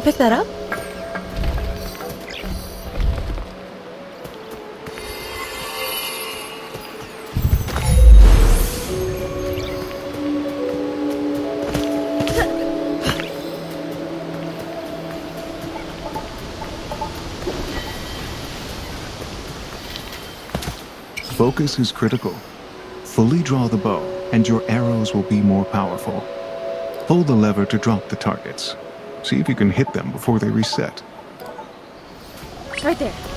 you pick that up? Focus is critical. Fully draw the bow, and your arrows will be more powerful. Pull the lever to drop the targets. See if you can hit them before they reset. Right there.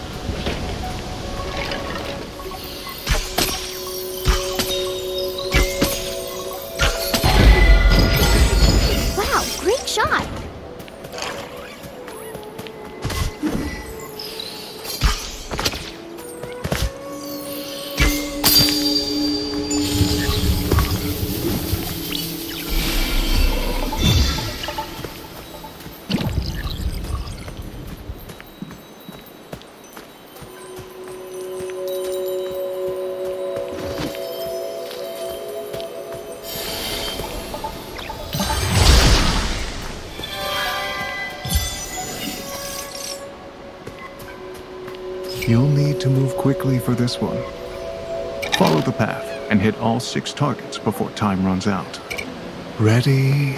To move quickly for this one. Follow the path and hit all six targets before time runs out. Ready?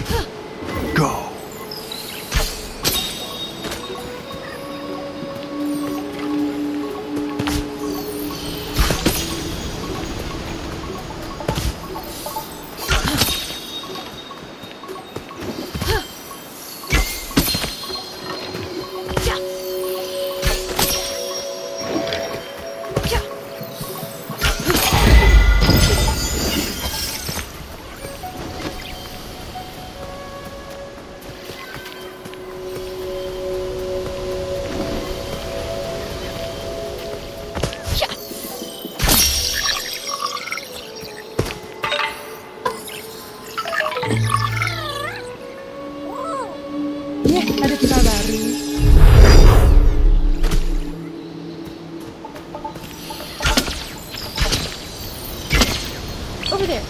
Over there.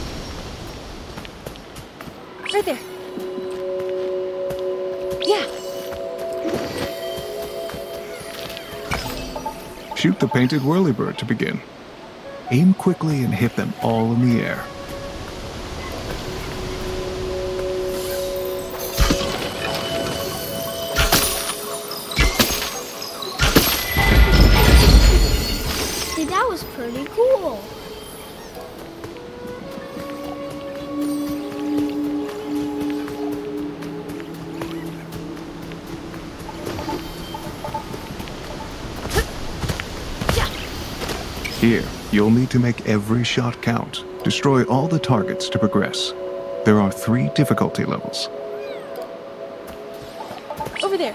Right there. Yeah. Shoot the painted whirlybird to begin. Aim quickly and hit them all in the air. To make every shot count. Destroy all the targets to progress. There are three difficulty levels. Over there.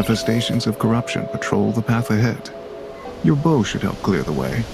Manifestations of corruption patrol the path ahead. Your bow should help clear the way.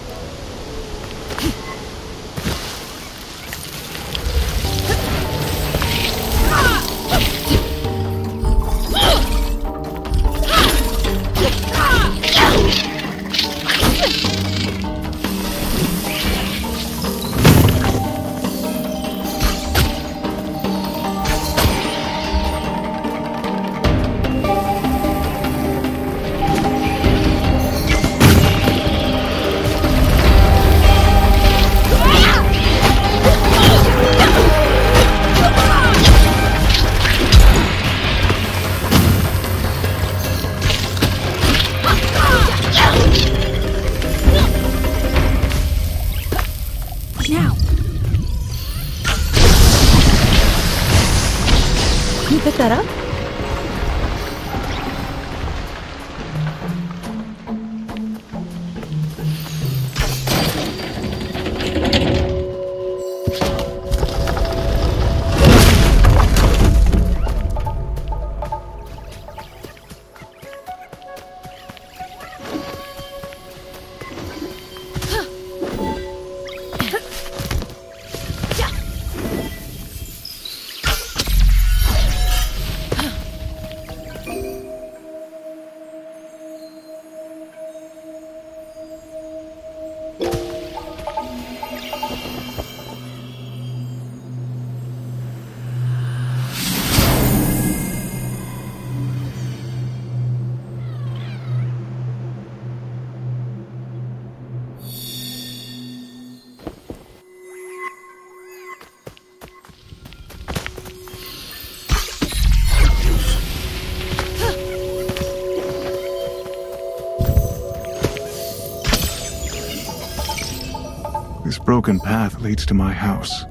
Broken path leads to my house.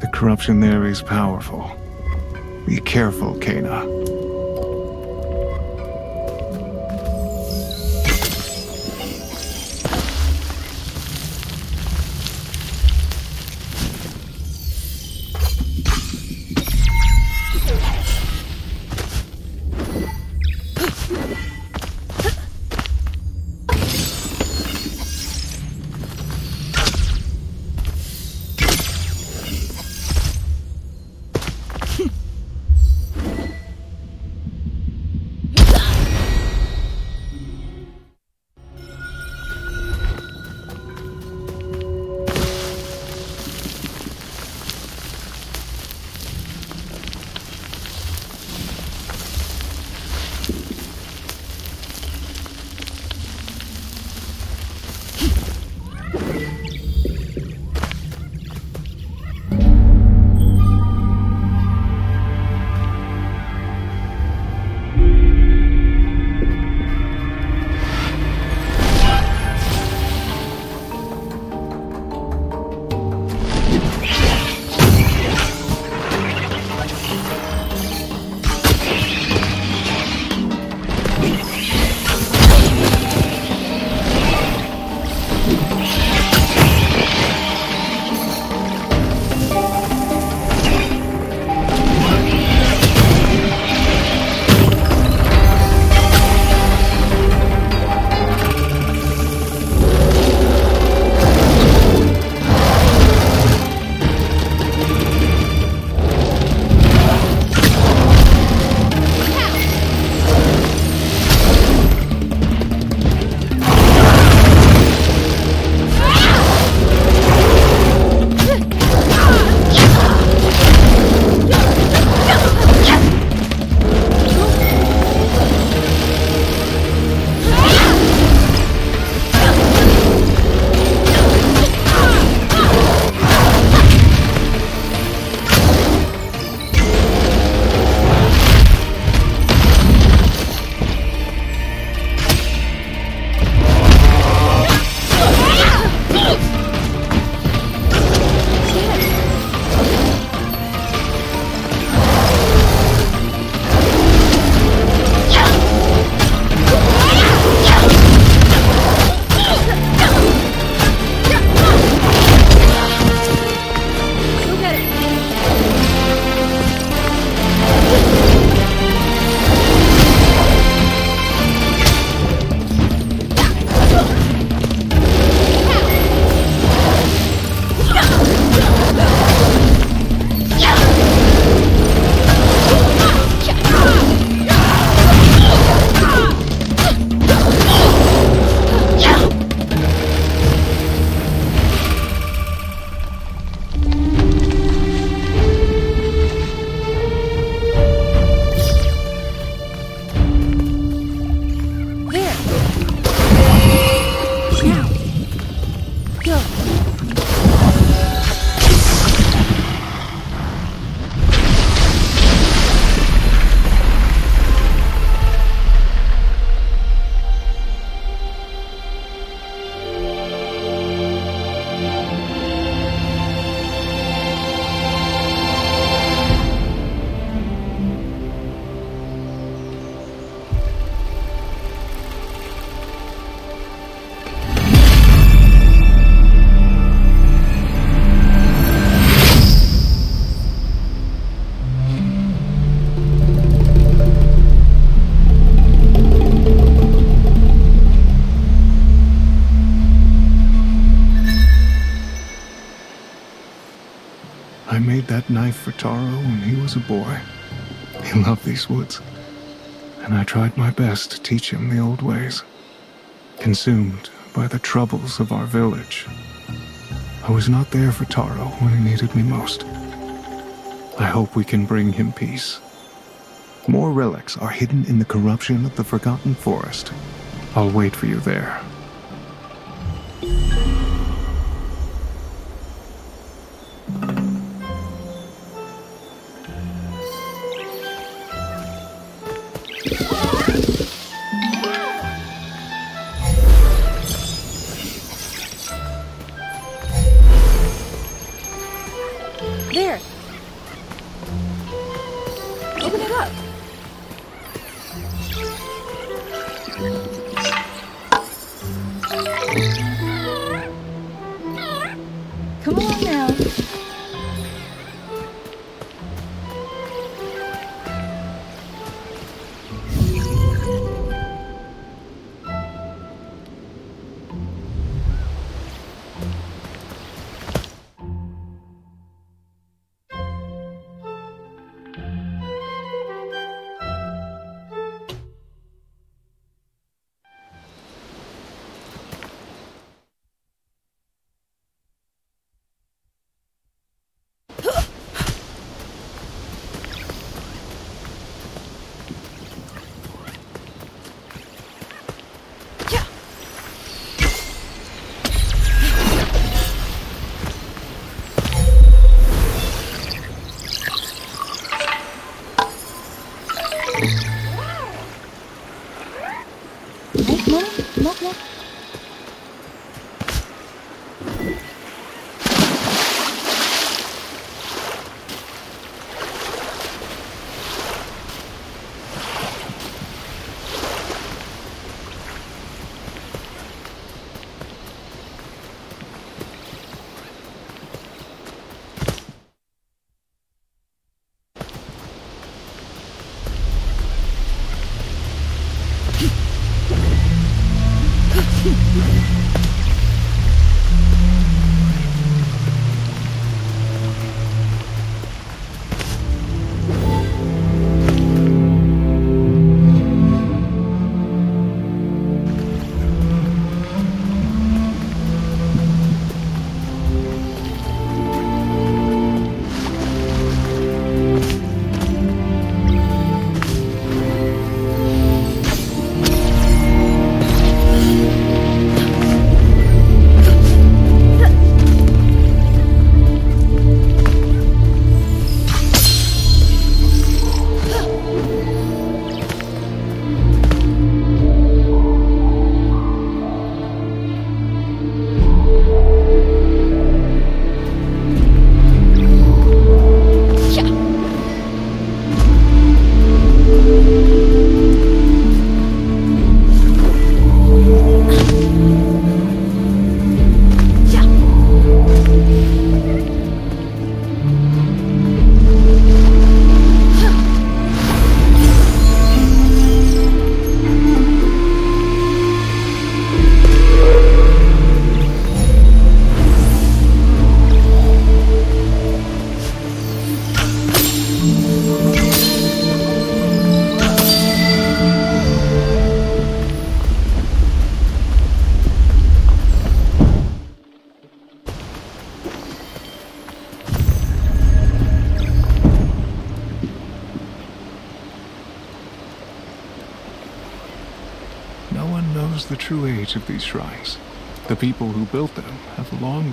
The corruption there is powerful. Be careful, Kena. For Taro when he was a boy. He loved these woods, and I tried my best to teach him the old ways. Consumed by the troubles of our village, I was not there for Taro when he needed me most. I hope we can bring him peace. More relics are hidden in the corruption of the Forgotten Forest. I'll wait for you there. There. Noch, mach.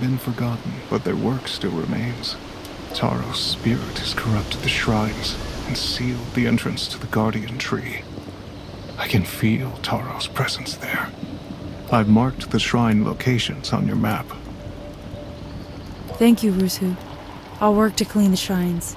Been forgotten, but their work still remains. Taro's spirit has corrupted the shrines and sealed the entrance to the Guardian Tree. I can feel Taro's presence there. I've marked the shrine locations on your map. Thank you, Rusu. I'll work to clean the shrines.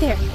Right there.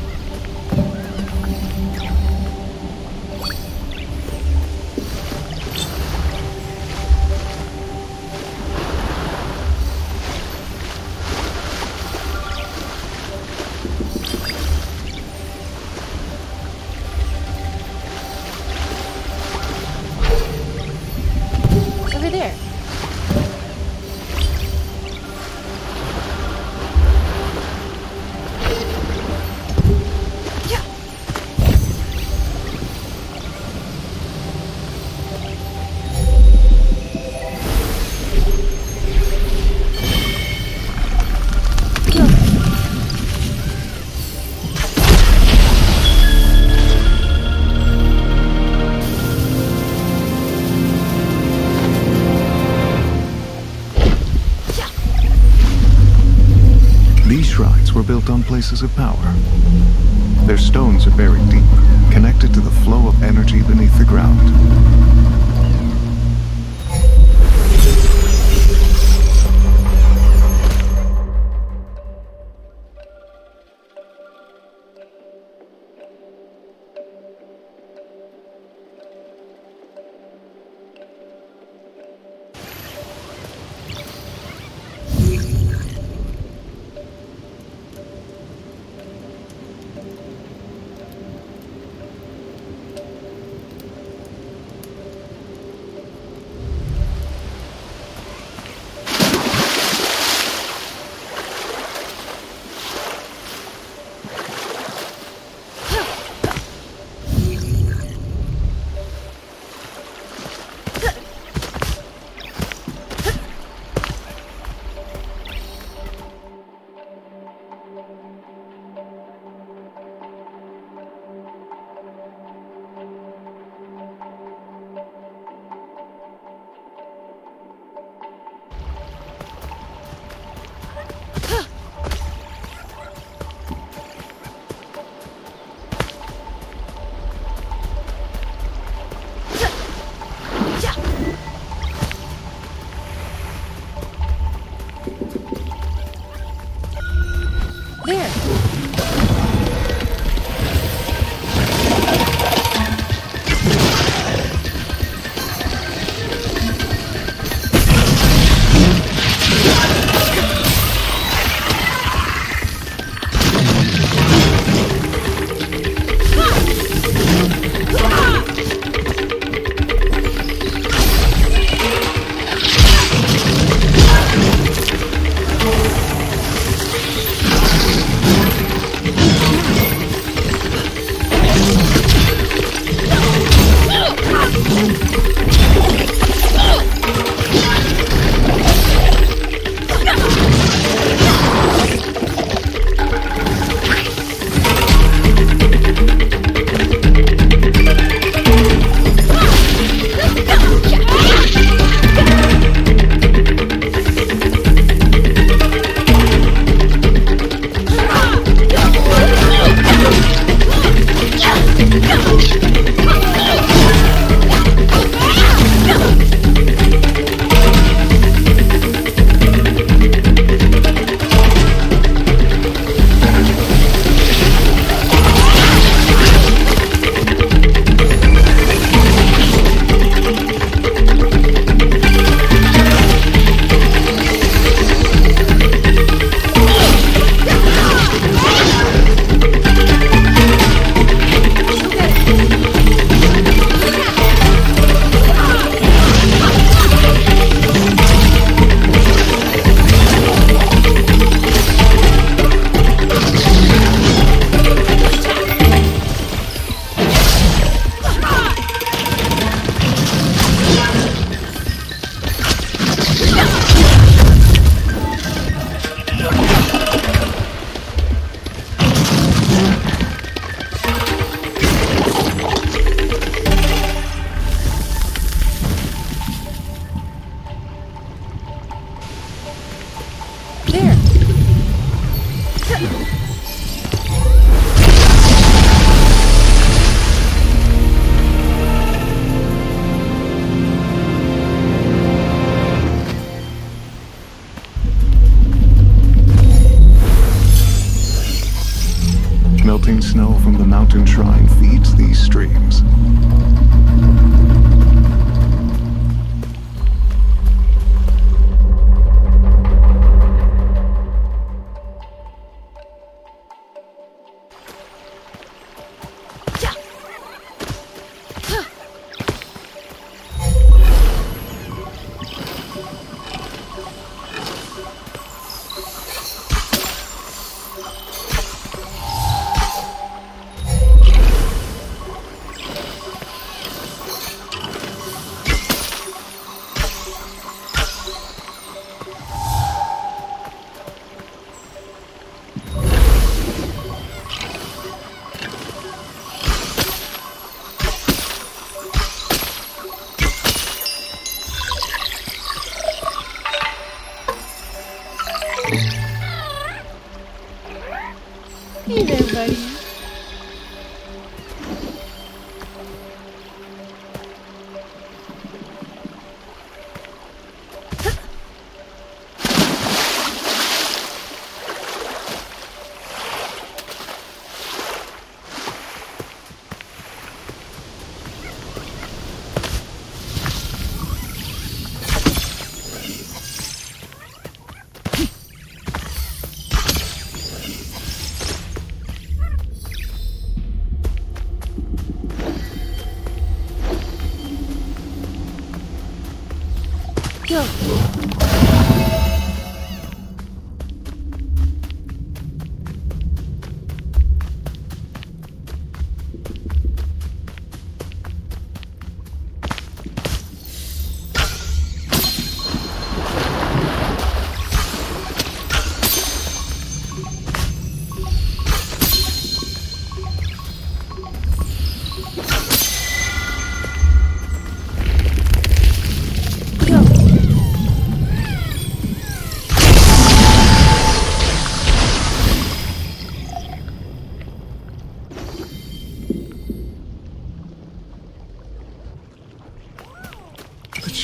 Places of power. Their stones are buried deep, connected to the flow of energy beneath the ground. There.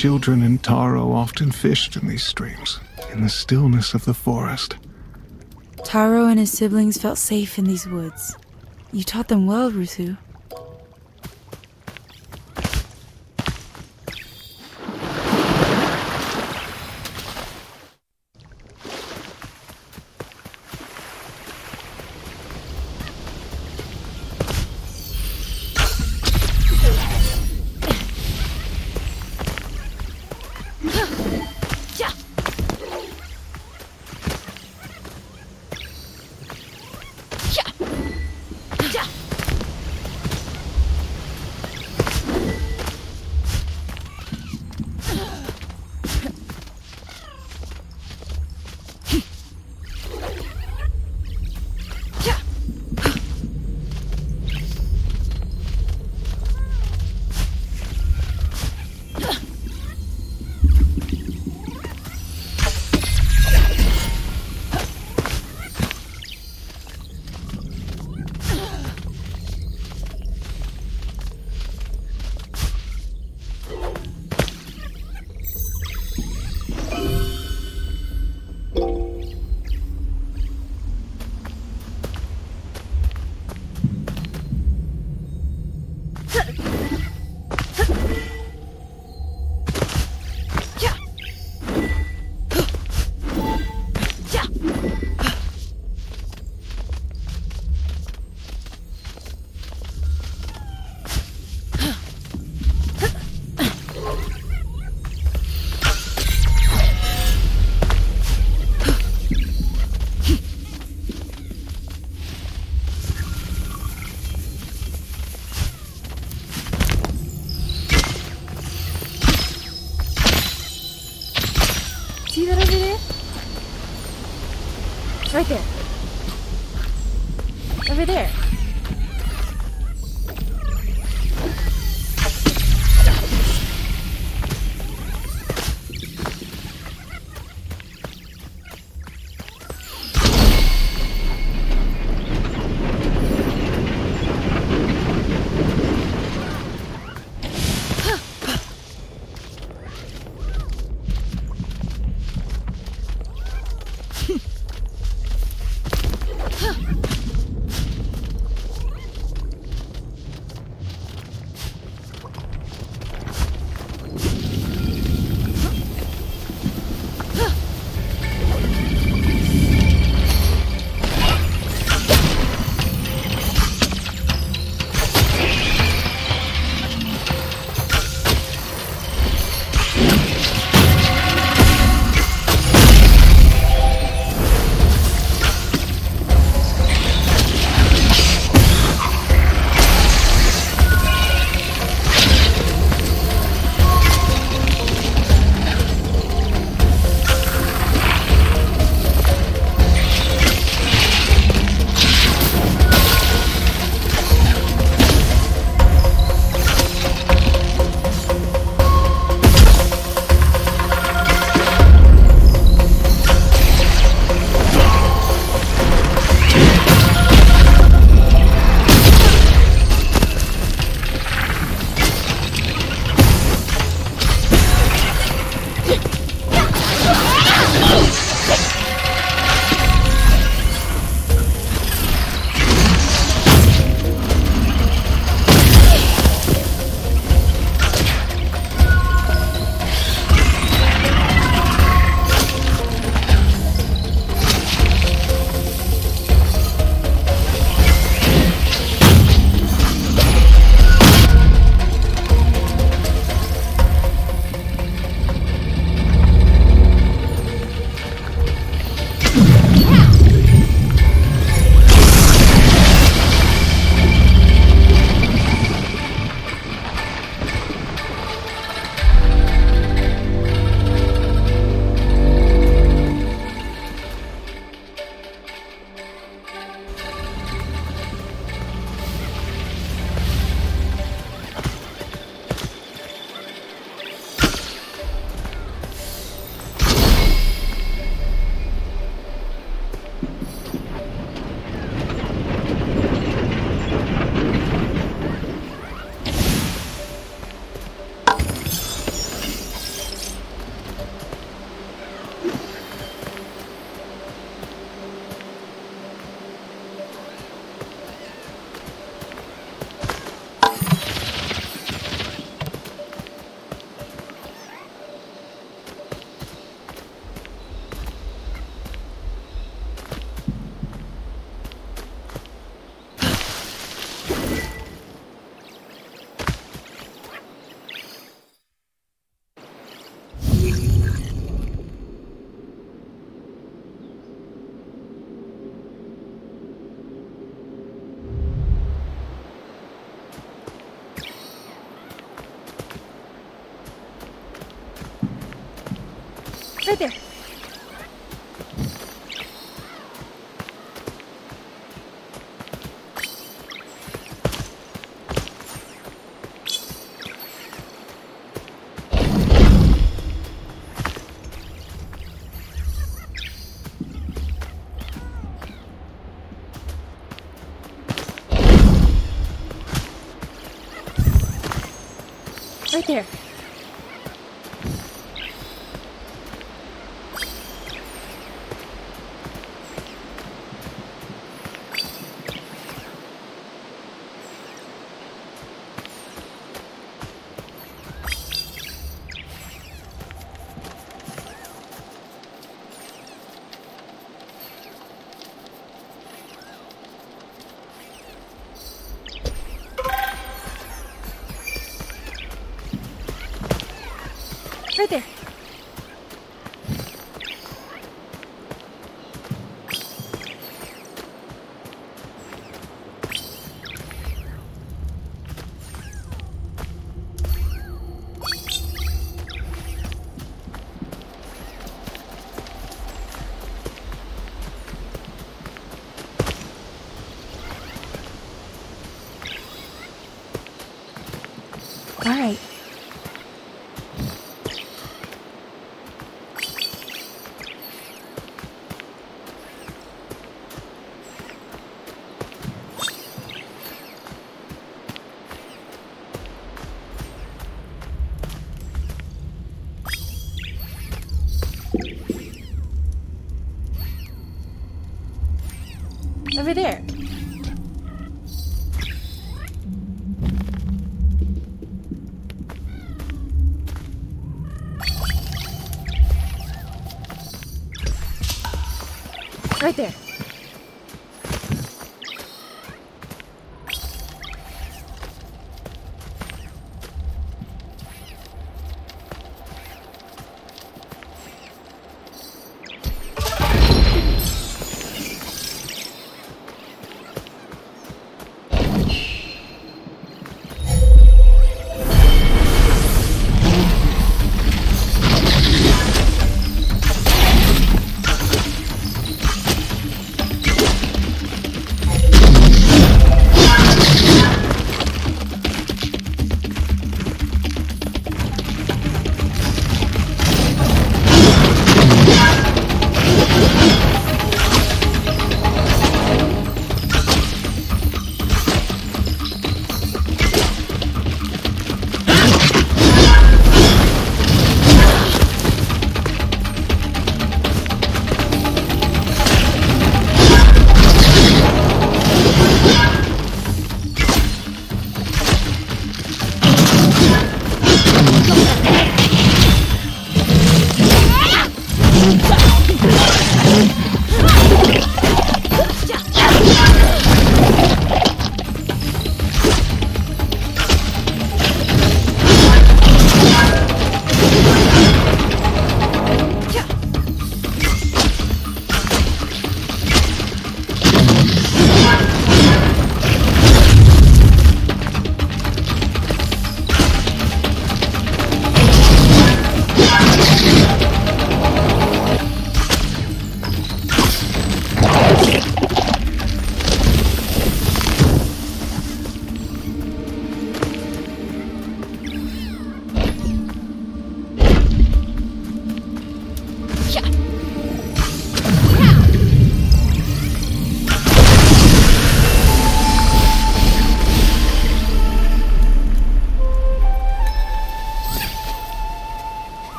Children in Taro often fished in these streams, in the stillness of the forest. Taro and his siblings felt safe in these woods. You taught them well, Rusu.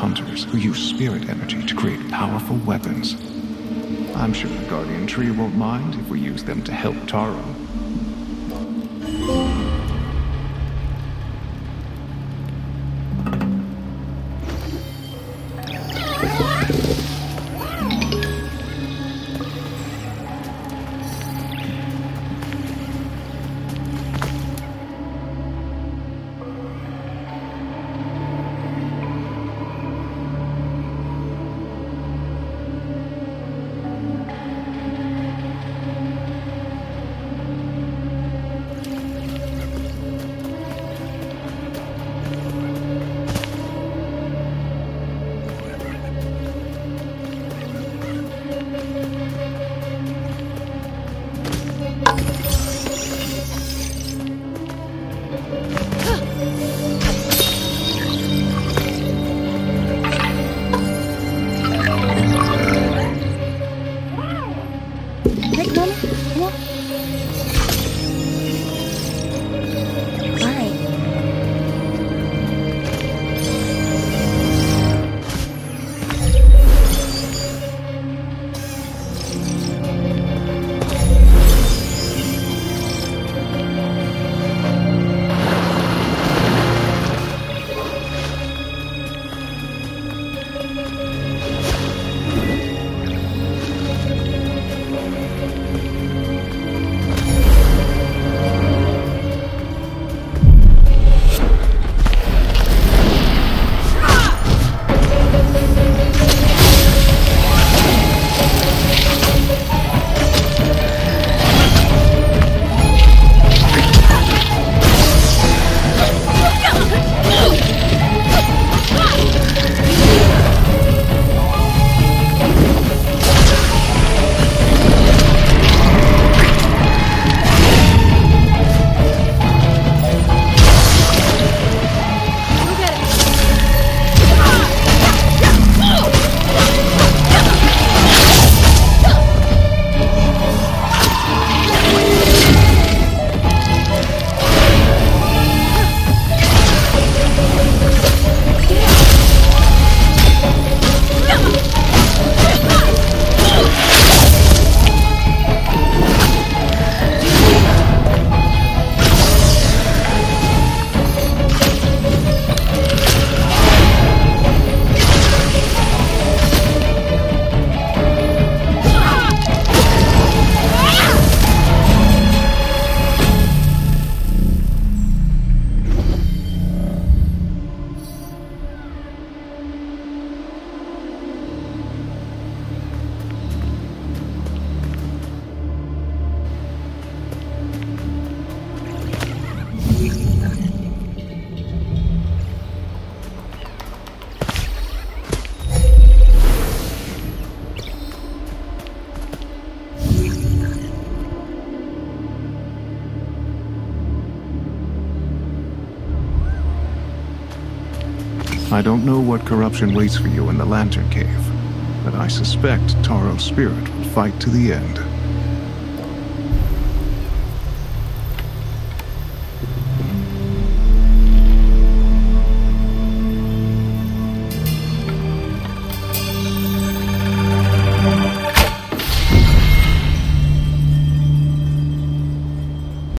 Hunters who use spirit energy to create powerful weapons. I'm sure the Guardian Tree won't mind if we use them to help Taro. Corruption waits for you in the Lantern Cave, but I suspect Taro's spirit will fight to the end.